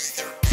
therapy.